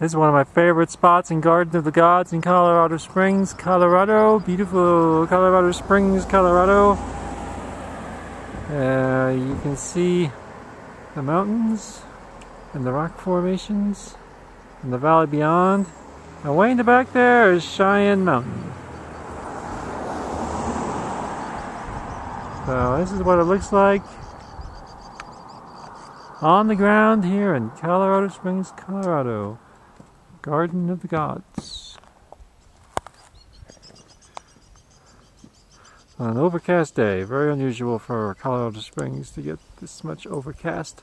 This is one of my favorite spots in Garden of the Gods in Colorado Springs, Colorado. Beautiful Colorado Springs, Colorado. Uh, you can see the mountains and the rock formations and the valley beyond. And way in the back there is Cheyenne Mountain. So this is what it looks like on the ground here in Colorado Springs, Colorado. Garden of the Gods. On an overcast day, very unusual for Colorado Springs to get this much overcast.